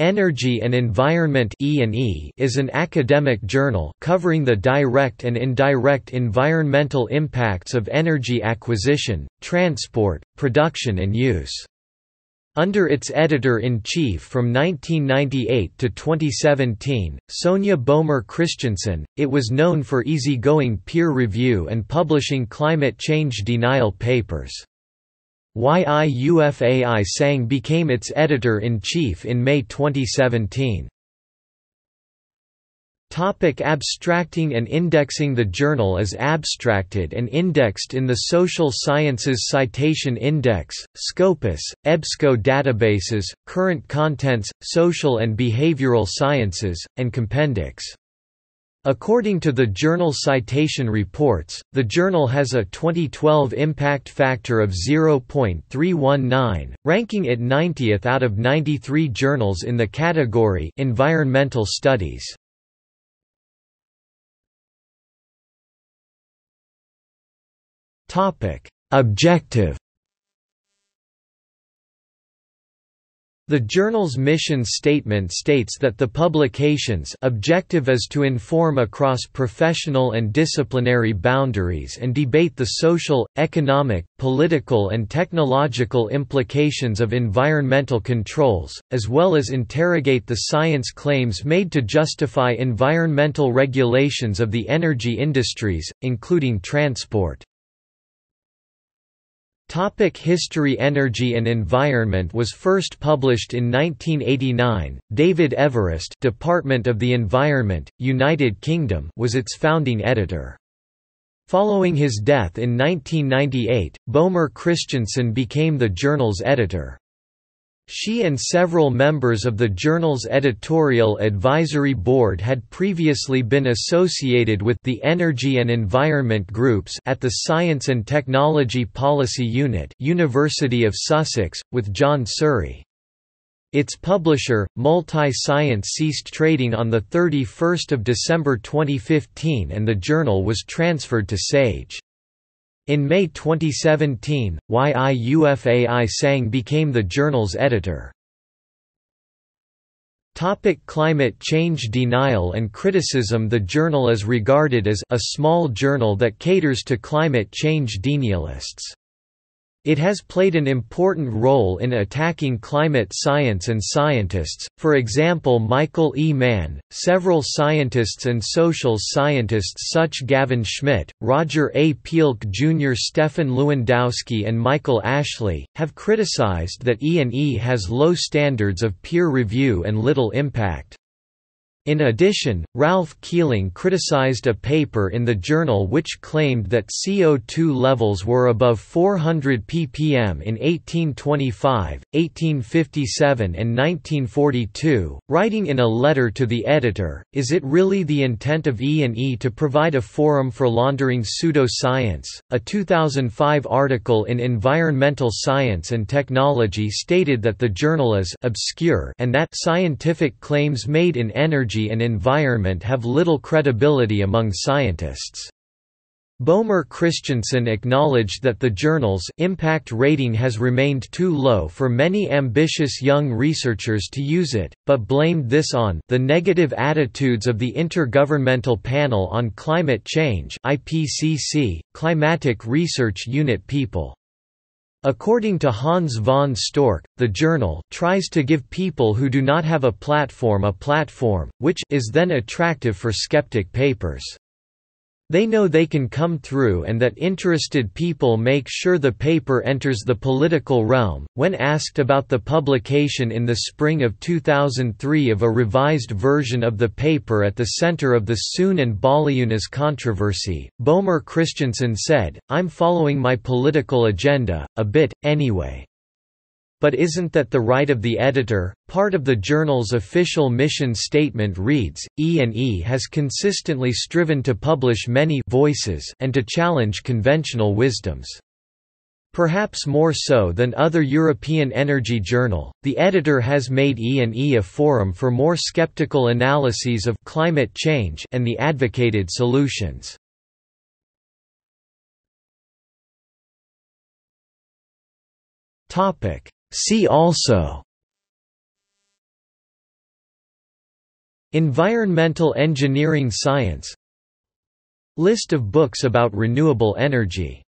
Energy and Environment (E&E) is an academic journal covering the direct and indirect environmental impacts of energy acquisition, transport, production and use. Under its editor-in-chief from 1998 to 2017, Sonja Boehmer Christiansen, it was known for easygoing peer review and publishing climate change denial papers. Yiu Fai Tsang became its editor-in-chief in May 2017. Topic abstracting and indexing The journal is abstracted and indexed in the Social Sciences Citation Index, Scopus, EBSCO databases, Current Contents, Social and Behavioral Sciences, and Compendex. According to the Journal Citation Reports, the journal has a 2012 impact factor of 0.319, ranking it 90th out of 93 journals in the category Environmental Studies. Objective The journal's mission statement states that the publication's objective is to inform across professional and disciplinary boundaries and debate the social, economic, political and technological implications of environmental controls, as well as interrogate the science claims made to justify environmental regulations of the energy industries, including transport. Topic History Energy and Environment was first published in 1989. David Everest, Department of the Environment, United Kingdom, was its founding editor. Following his death in 1998, Boehmer Christiansen became the journal's editor. She and several members of the journal's editorial advisory board had previously been associated with the Energy and Environment Groups at the Science and Technology Policy Unit University of Sussex, with John Surrey. Its publisher, Multi-Science ceased trading on 31 December 2015 and the journal was transferred to Sage. In May 2017, Yiu Fai Tsang became the journal's editor. Topic climate change denial and criticism The journal is regarded as a small journal that caters to climate change denialists. It has played an important role in attacking climate science and scientists, for example Michael E. Mann, several scientists and social scientists such Gavin Schmidt, Roger A. Pielke Jr. Stephan Lewandowsky and Michael Ashley, have criticized that E&E has low standards of peer review and little impact. In addition, Ralph Keeling criticized a paper in the journal which claimed that CO2 levels were above 400 ppm in 1825, 1857 and 1942, writing in a letter to the editor, Is it really the intent of E&E to provide a forum for laundering pseudoscience? A 2005 article in Environmental Science and Technology stated that the journal is obscure and that scientific claims made in energy energy and environment have little credibility among scientists. Boehmer Christiansen acknowledged that the journal's impact rating has remained too low for many ambitious young researchers to use it, but blamed this on the negative attitudes of the Intergovernmental Panel on Climate Change IPCC, Climatic Research Unit people. According to Hans von Storch, the journal tries to give people who do not have a platform a platform, which is then attractive for skeptic papers. They know they can come through and that interested people make sure the paper enters the political realm. When asked about the publication in the spring of 2003 of a revised version of the paper at the center of the Soon and Baliunas controversy, Boehmer Christiansen said, I'm following my political agenda, a bit, anyway. But isn't that the right of the editor? Part of the journal's official mission statement reads, E&E has consistently striven to publish many voices and to challenge conventional wisdoms. Perhaps more so than other European energy journal, the editor has made E&E a forum for more skeptical analyses of climate change and the advocated solutions. Topic See also Environmental engineering science List of books about renewable energy